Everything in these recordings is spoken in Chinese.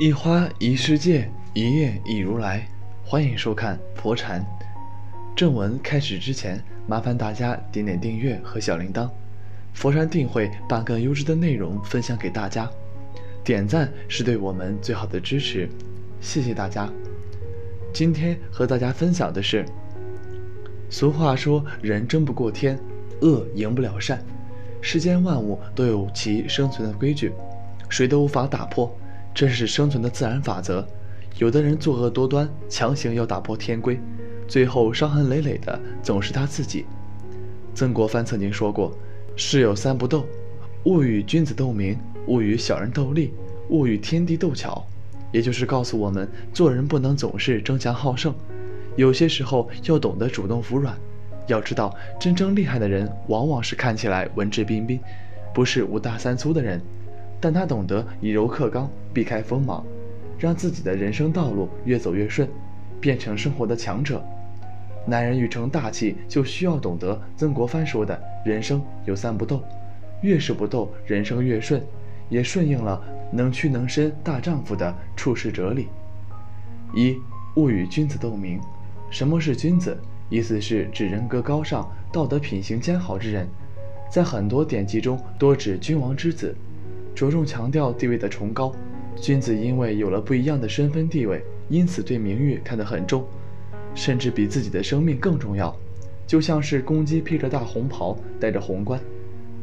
一花一世界，一叶一如来。欢迎收看佛禅。正文开始之前，麻烦大家点点订阅和小铃铛。佛禅定会把更优质的内容分享给大家，点赞是对我们最好的支持，谢谢大家。今天和大家分享的是，俗话说人争不过天，恶赢不了善，世间万物都有其生存的规矩，谁都无法打破。这是生存的自然法则。有的人作恶多端，强行要打破天规，最后伤痕累累的总是他自己。曾国藩曾经说过：“世有三不斗，勿与君子斗名，勿与小人斗利，勿与天地斗巧。”也就是告诉我们，做人不能总是争强好胜，有些时候要懂得主动服软。要知道，真正厉害的人，往往是看起来文质彬彬，不是五大三粗的人。但他懂得以柔克刚，避开锋芒，让自己的人生道路越走越顺，变成生活的强者。男人欲成大器，就需要懂得曾国藩说的“人生有三不斗”，越是不斗，人生越顺，也顺应了能屈能伸大丈夫的处世哲理。一勿与君子斗名。什么是君子？意思是指人格高尚、道德品行兼好之人，在很多典籍中多指君王之子。着重强调地位的崇高，君子因为有了不一样的身份地位，因此对名誉看得很重，甚至比自己的生命更重要。就像是公鸡披着大红袍，戴着红冠，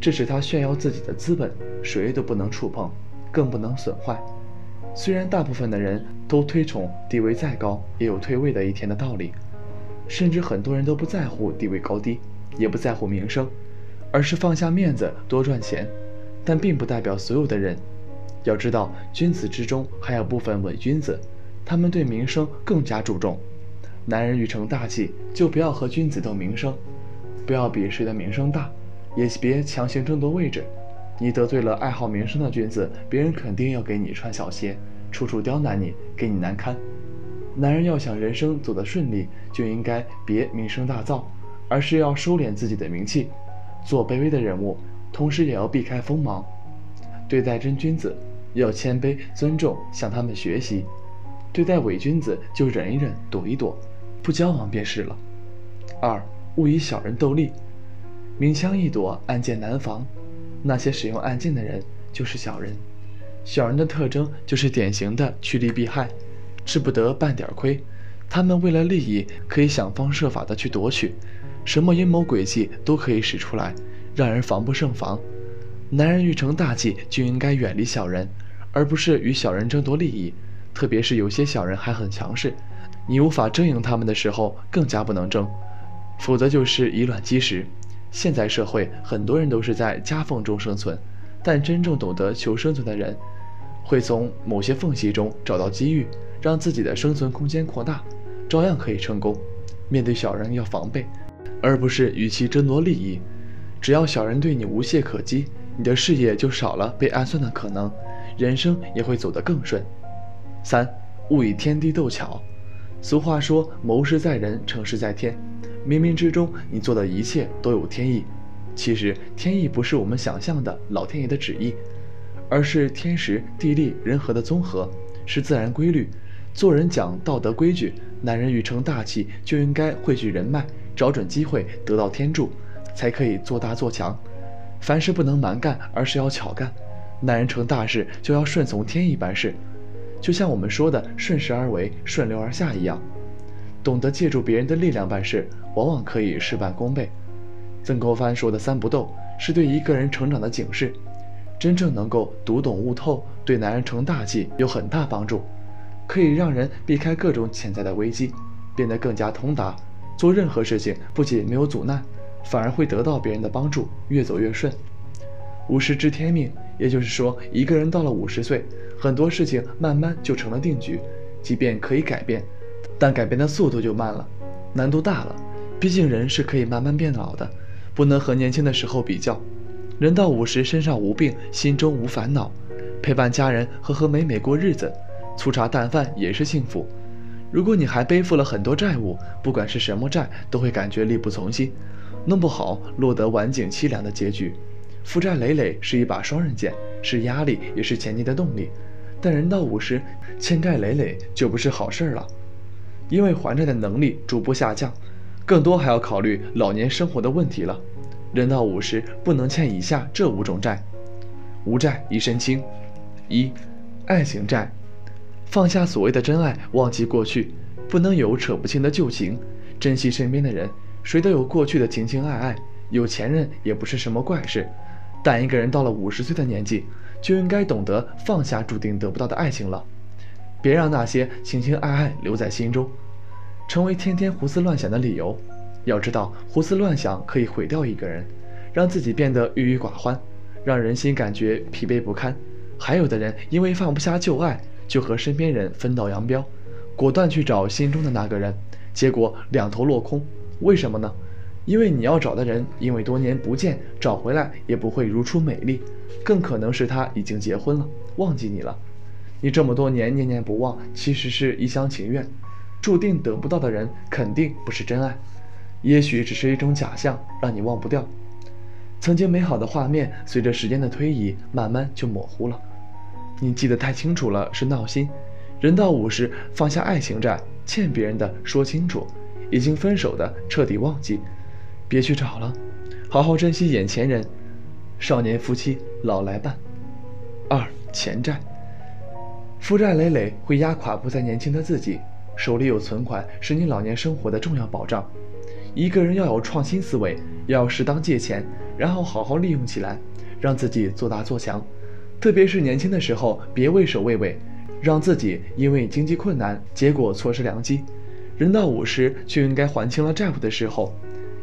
这是他炫耀自己的资本，谁都不能触碰，更不能损坏。虽然大部分的人都推崇地位再高也有退位的一天的道理，甚至很多人都不在乎地位高低，也不在乎名声，而是放下面子多赚钱。但并不代表所有的人。要知道，君子之中还有部分伪君子，他们对名声更加注重。男人欲成大器，就不要和君子斗名声，不要比谁的名声大，也别强行争夺位置。你得罪了爱好名声的君子，别人肯定要给你穿小鞋，处处刁难你，给你难堪。男人要想人生走得顺利，就应该别名声大噪，而是要收敛自己的名气，做卑微的人物。同时也要避开锋芒，对待真君子要谦卑尊重，向他们学习；对待伪君子就忍一忍，躲一躲，不交往便是了。二，勿与小人斗利，明枪易躲，暗箭难防。那些使用暗箭的人就是小人。小人的特征就是典型的趋利避害，吃不得半点亏。他们为了利益，可以想方设法的去夺取，什么阴谋诡计都可以使出来。让人防不胜防。男人欲成大器，就应该远离小人，而不是与小人争夺利益。特别是有些小人还很强势，你无法争赢他们的时候，更加不能争，否则就是以卵击石。现在社会，很多人都是在夹缝中生存，但真正懂得求生存的人，会从某些缝隙中找到机遇，让自己的生存空间扩大，照样可以成功。面对小人要防备，而不是与其争夺利益。只要小人对你无懈可击，你的事业就少了被暗算的可能，人生也会走得更顺。三，勿与天地斗巧。俗话说，谋事在人，成事在天。冥冥之中，你做的一切都有天意。其实，天意不是我们想象的老天爷的旨意，而是天时地利人和的综合，是自然规律。做人讲道德规矩，男人欲成大器，就应该汇聚人脉，找准机会，得到天助。才可以做大做强，凡事不能蛮干，而是要巧干。男人成大事就要顺从天意办事，就像我们说的“顺势而为，顺流而下”一样，懂得借助别人的力量办事，往往可以事半功倍。曾国藩说的“三不斗”是对一个人成长的警示，真正能够读懂悟透，对男人成大器有很大帮助，可以让人避开各种潜在的危机，变得更加通达，做任何事情不仅没有阻难。反而会得到别人的帮助，越走越顺。五十知天命，也就是说，一个人到了五十岁，很多事情慢慢就成了定局。即便可以改变，但改变的速度就慢了，难度大了。毕竟人是可以慢慢变老的，不能和年轻的时候比较。人到五十，身上无病，心中无烦恼，陪伴家人，和和美美过日子，粗茶淡饭也是幸福。如果你还背负了很多债务，不管是什么债，都会感觉力不从心。弄不好落得晚景凄凉的结局，负债累累是一把双刃剑，是压力，也是前进的动力。但人到五十，欠债累累就不是好事了，因为还债的能力逐步下降，更多还要考虑老年生活的问题了。人到五十，不能欠以下这五种债：无债一身轻。一、爱情债，放下所谓的真爱，忘记过去，不能有扯不清的旧情，珍惜身边的人。谁都有过去的情情爱爱，有前任也不是什么怪事。但一个人到了五十岁的年纪，就应该懂得放下注定得不到的爱情了，别让那些情情爱爱留在心中，成为天天胡思乱想的理由。要知道，胡思乱想可以毁掉一个人，让自己变得郁郁寡欢，让人心感觉疲惫不堪。还有的人因为放不下旧爱，就和身边人分道扬镳，果断去找心中的那个人，结果两头落空。为什么呢？因为你要找的人，因为多年不见，找回来也不会如初美丽，更可能是他已经结婚了，忘记你了。你这么多年念念不忘，其实是一厢情愿，注定得不到的人，肯定不是真爱。也许只是一种假象，让你忘不掉。曾经美好的画面，随着时间的推移，慢慢就模糊了。你记得太清楚了，是闹心。人到五十，放下爱情债，欠别人的说清楚，已经分手的彻底忘记，别去找了，好好珍惜眼前人。少年夫妻老来伴。二钱债，负债累累会压垮不再年轻的自己。手里有存款，是你老年生活的重要保障。一个人要有创新思维，要适当借钱，然后好好利用起来，让自己做大做强。特别是年轻的时候，别畏首畏尾，让自己因为经济困难，结果错失良机。人到五十就应该还清了债务的时候，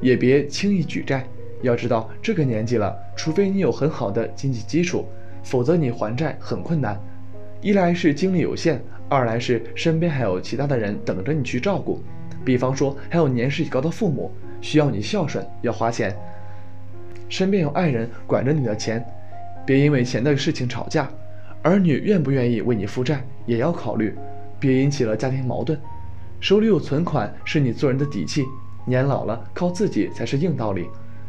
也别轻易举债。要知道这个年纪了，除非你有很好的经济基础，否则你还债很困难。一来是精力有限，二来是身边还有其他的人等着你去照顾。比方说，还有年事已高的父母需要你孝顺，要花钱；身边有爱人管着你的钱，别因为钱的事情吵架；儿女愿不愿意为你负债，也要考虑，别引起了家庭矛盾。手里有存款是你做人的底气，年老了靠自己才是硬道理。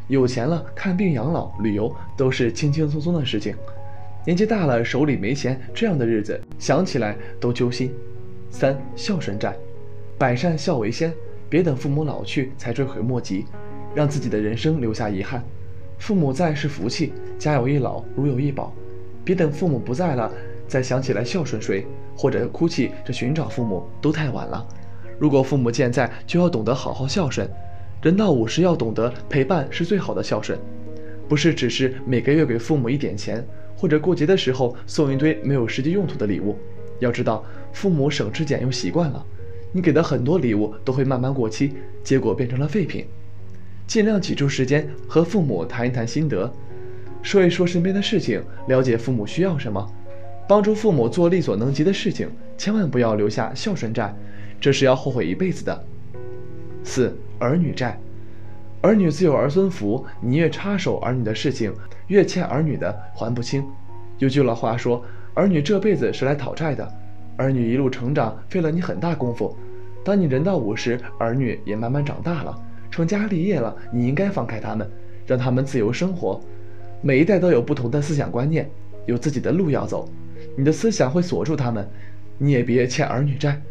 有钱了，看病、养老、旅游都是轻轻松松的事情。年纪大了，手里没钱，这样的日子想起来都揪心。三孝顺债。百善孝为先，别等父母老去才追悔莫及，让自己的人生留下遗憾。父母在是福气，家有一老如有一宝，别等父母不在了再想起来孝顺谁，或者哭泣着寻找父母都太晚了。如果父母健在，就要懂得好好孝顺。人到五十要懂得陪伴是最好的孝顺，不是只是每个月给父母一点钱，或者过节的时候送一堆没有实际用途的礼物。要知道，父母省吃俭用习惯了。你给的很多礼物都会慢慢过期，结果变成了废品。尽量挤出时间和父母谈一谈心得，说一说身边的事情，了解父母需要什么，帮助父母做力所能及的事情。千万不要留下孝顺债，这是要后悔一辈子的。四儿女债，儿女自有儿孙福，你越插手儿女的事情，越欠儿女的还不清。有句老话说，儿女这辈子是来讨债的。儿女一路成长，费了你很大功夫。当你人到五十，儿女也慢慢长大了，成家立业了，你应该放开他们，让他们自由生活。每一代都有不同的思想观念，有自己的路要走。你的思想会锁住他们，你也别欠儿女债。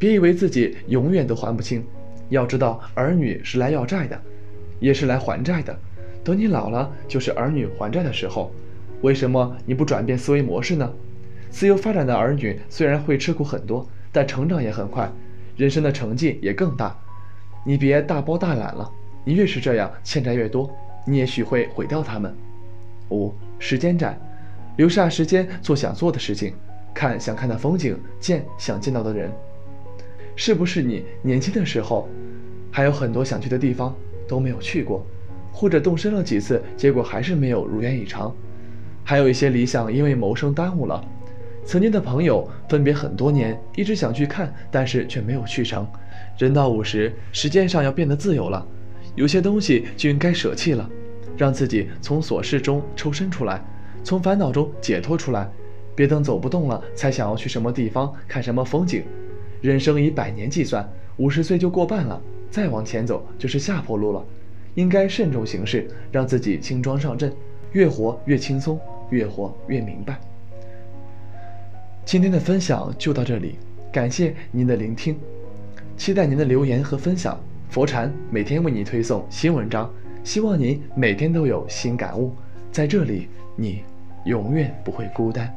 别以为自己永远都还不清，要知道儿女是来要债的，也是来还债的。等你老了，就是儿女还债的时候。为什么你不转变思维模式呢？自由发展的儿女虽然会吃苦很多，但成长也很快，人生的成绩也更大。你别大包大揽了，你越是这样，欠债越多，你也许会毁掉他们。五时间债，留下时间做想做的事情，看想看的风景，见想见到的人。是不是你年轻的时候，还有很多想去的地方都没有去过，或者动身了几次，结果还是没有如愿以偿？还有一些理想因为谋生耽误了。曾经的朋友分别很多年，一直想去看，但是却没有去成。人到五十，时间上要变得自由了，有些东西就应该舍弃了，让自己从琐事中抽身出来，从烦恼中解脱出来。别等走不动了才想要去什么地方看什么风景。人生以百年计算，五十岁就过半了，再往前走就是下坡路了。应该慎重行事，让自己轻装上阵，越活越轻松，越活越明白。今天的分享就到这里，感谢您的聆听，期待您的留言和分享。佛禅每天为你推送新文章，希望您每天都有新感悟，在这里你永远不会孤单。